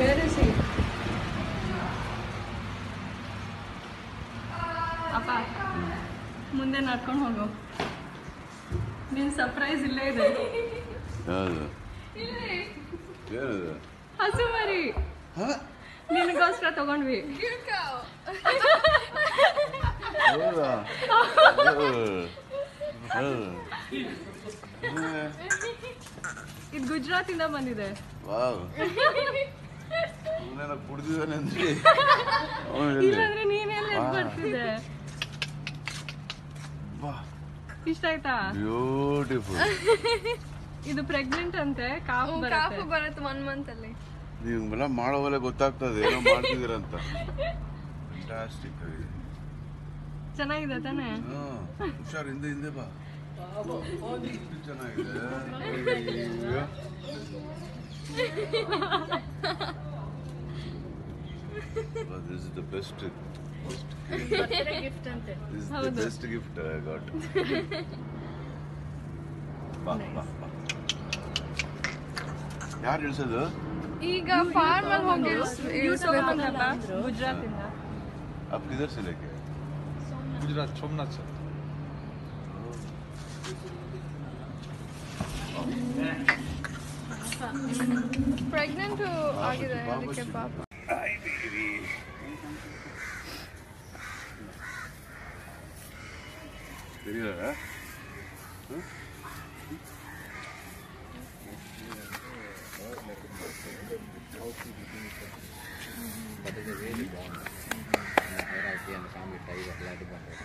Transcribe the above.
ಬೇರೆ ಸಿ ಅಪ್ಪ ಮುಂದೆ ನಡ್ಕೊಂಡು ಹೋಗು. ನಿನ್ ಸರ್ಪ್ರೈಸ್ ಇಲ್ಲೇ ಇದೆ. ಏನದು ಹಸು ಮರಿ. ನಿನಗೋಸ್ಕರ ತಗೊಂಡ್ವಿ. ಹೌದಾ ಇದು ಗುಜರಾತಿಂದ ಬಂದಿದೆ. ವಾವ್. ಕುಡ್ದಿದ್ದಾನೆ ಅಂದ್ರೆ ಇಷ್ಟ ಆಯ್ತಾ? ಬ್ಯೂಟಿಫುಲ್ ಇದು ಪ್ರೆಗ್ನೆಂಟ್ ಅಂತೆ ಕಾಫ್ ಬರುತ್ತೆ. ಕಾಫು ಬರುತ್ತೆ ಒನ್ ಮಂತ್ ಅಲ್ಲಿ. ನೀವೆಲ್ಲ ಮಾಡೋವಲ್ಲ ಗೊತ್ತಾಗ್ತದೆ ಏನೋ ಮಾಡ್ತಿದ್ದೀರಂತ. ಫ್ಯಾಂಟಾಸ್ಟಿಕ್ ಆಗಿದೆ ಚೆನ್ನಾಗಿದೆ ತಾನೇ? ಹಾ, ಹುಷಾರ್ ಹಿಂದೆ ಹಿಂದೆ ಬಾ. ಚೆನ್ನಾಗಿದೆ. ಅಬ್ಬಾ this is the best gift ಅಂತೆ this is the best gift I got ಬಾ ಬಾ ಯಾರು ಇಳಿಸೋದು ಈಗ ಫಾರ್ಮ್ ಅಲ್ಲಿ ಹೋಗಿ ಇಳಿಸ್ಬೇಕಂತ ಗುಜರಾತ್ ಇಂದ ಅಪ್ ಕಿಧರ್ ಸೆ ಲೇಕೆ ಗುಜರಾತ್ ಸೋಮನಾಥ್ ಸರ್ ಪ್ರೆಗ್ನೆಂಟ್ ಆಗಿದೆ ಅದಕ್ಕೆ ಪಾಪ தெரியாத பார்த்தீங்கன்னா வேலி பாண்டி அந்த சாமி டைவர் விளையாட்டு பண்ணுறது